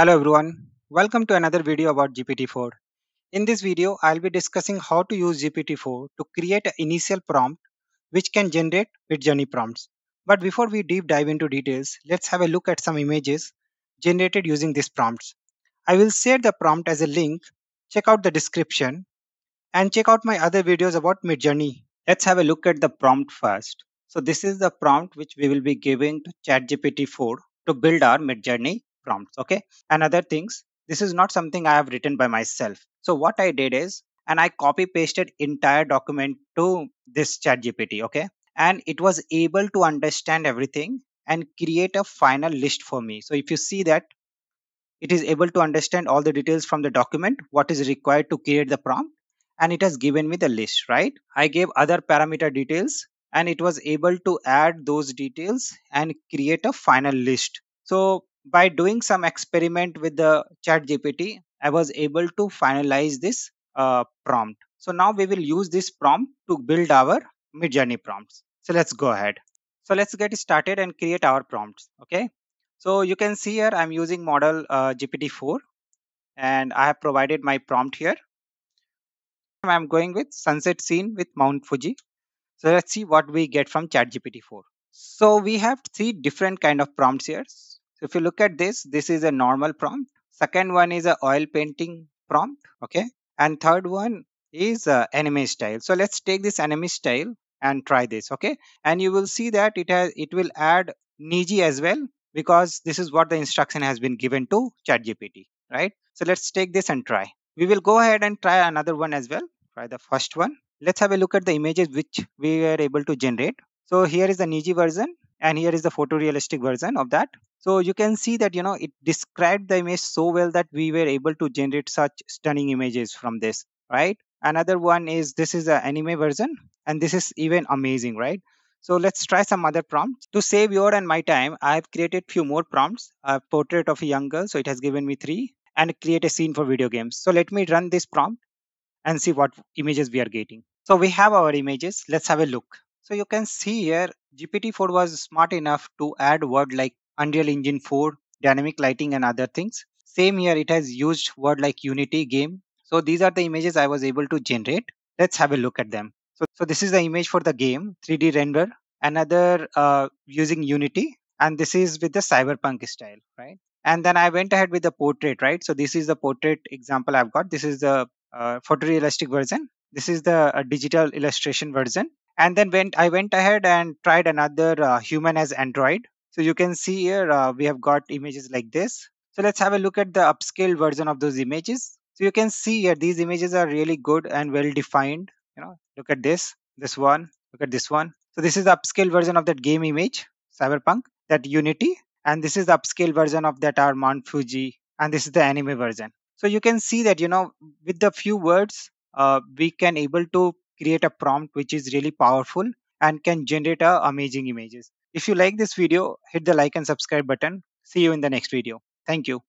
Hello everyone, welcome to another video about GPT-4. In this video, I'll be discussing how to use GPT-4 to create an initial prompt which can generate Midjourney prompts. But before we deep dive into details, let's have a look at some images generated using these prompts. I will share the prompt as a link, check out the description, and check out my other videos about Midjourney. Let's have a look at the prompt first. So this is the prompt which we will be giving to ChatGPT-4 to build our Midjourney prompts okay? And other things this is not something i have written by myself. So what i did is and i copy pasted entire document to this chat gpt okay? And it was able to understand everything and create a final list for me. So if you see that it is able to understand all the details from the document what is required to create the prompt and it has given me the list right? I gave other parameter details and it was able to add those details and create a final list. So by doing some experiment with the chat gpt i was able to finalize this uh, prompt. So now we will use this prompt to build our midjourney prompts. So let's go ahead. So let's get started and create our prompts okay? So you can see here i'm using model uh, gpt-4 and i have provided my prompt here. I'm going with sunset scene with mount fuji. So let's see what we get from chat gpt-4 so we have three different kind of prompts here so if you look at this, this is a normal prompt. Second one is a oil painting prompt. Okay. And third one is uh, anime style. So let's take this anime style and try this. Okay. And you will see that it has, it will add Niji as well because this is what the instruction has been given to ChatGPT, right? So let's take this and try. We will go ahead and try another one as well. Try the first one. Let's have a look at the images which we were able to generate. So here is the Niji version and here is the photorealistic version of that. So you can see that you know it described the image so well that we were able to generate such stunning images from this right? Another one is this is the anime version and this is even amazing right? So let's try some other prompts. To save your and my time i've created few more prompts. A portrait of a young girl so it has given me three and create a scene for video games. So let me run this prompt and see what images we are getting. So we have our images. Let's have a look. So you can see here GPT-4 was smart enough to add word like Unreal Engine 4, dynamic lighting and other things. Same here, it has used word like Unity game. So these are the images I was able to generate. Let's have a look at them. So, so this is the image for the game, 3D render. Another uh, using Unity. And this is with the cyberpunk style, right? And then I went ahead with the portrait, right? So this is the portrait example I've got. This is the uh, photorealistic version. This is the uh, digital illustration version and then went i went ahead and tried another uh, human as android. So you can see here uh, we have got images like this. So let's have a look at the upscale version of those images. So you can see here these images are really good and well defined. You know look at this this one look at this one. So this is the upscale version of that game image cyberpunk that unity. And this is the upscale version of that our mount fuji. And this is the anime version. So you can see that you know with the few words uh, we can able to create a prompt which is really powerful and can generate uh, amazing images. If you like this video, hit the like and subscribe button. See you in the next video. Thank you.